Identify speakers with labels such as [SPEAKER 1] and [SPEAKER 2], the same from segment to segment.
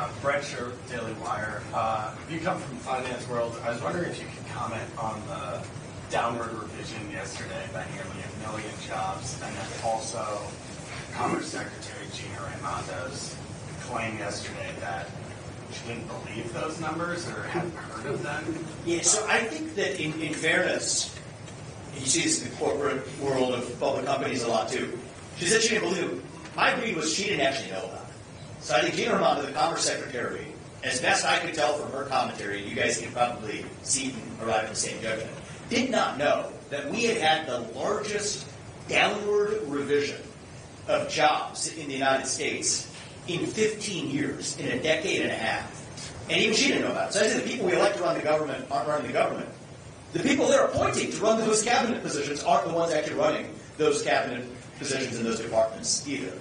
[SPEAKER 1] Uh, Brent Scher, Daily Wire. Uh, you come from the finance world. I was wondering if you could comment on the downward revision yesterday by nearly a million jobs, and then also Commerce Secretary Gina Raimondo's claim yesterday that she didn't believe those numbers or hadn't heard of them.
[SPEAKER 2] Yeah, so I think that in, in fairness, you see this in the corporate world of public companies a lot too. She said she didn't believe. My read was she didn't actually know about it. So I think Raimondo, the Commerce Secretary, as best I could tell from her commentary, you guys can probably see and arrive at the same judgment, did not know that we had had the largest downward revision of jobs in the United States in 15 years, in a decade and a half. And even she didn't know about it. So I said the people we elect to run the government aren't running the government. The people they're appointing to run those cabinet positions aren't the ones actually running those cabinet positions in those departments either.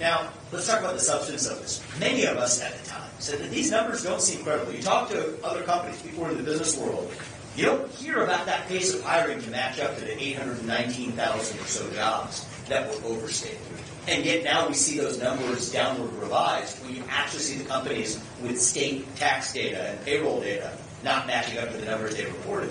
[SPEAKER 2] Now, let's talk about the substance of this. Many of us at the time said that these numbers don't seem credible. You talk to other companies, people in the business world, you don't hear about that pace of hiring to match up to the 819,000 or so jobs that were overstated. And yet now we see those numbers downward revised when you actually see the companies with state tax data and payroll data not matching up to the numbers they reported.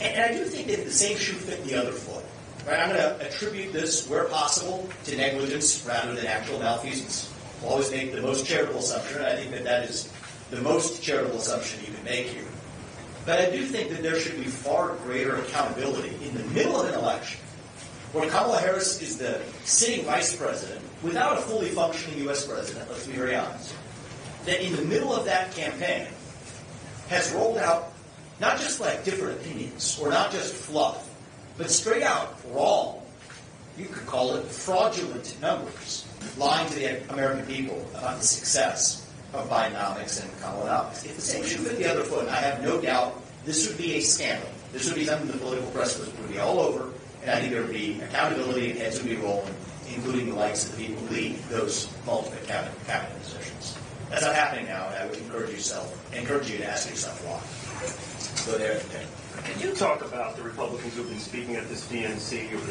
[SPEAKER 2] And, and I do think that the same shoe fit the other foot. Right? I'm going to attribute this, where possible, to negligence rather than actual malfeasance. We'll always make the most charitable assumption, I think that that is the most charitable assumption you can make here. But I do think that there should be far greater accountability in the middle of an election, where Kamala Harris is the sitting vice president without a fully functioning U.S. president, let's be very honest, that in the middle of that campaign has rolled out not just like different opinions or not just fluff, but straight out wrong. You could call it fraudulent numbers, lying to the American people about the success of Bidenomics and Kamalanomics. If the same shoe fit the other foot, I have no doubt this would be a scandal. This would be something the political press would be all over, and I think there would be accountability and heads would be rolling, including the likes of the people who lead those multiple cabinet, cabinet positions. That's not happening now, and I would encourage yourself, encourage you to ask yourself why. Go there.
[SPEAKER 3] Can you talk about the Republicans who've been speaking at this DNC over the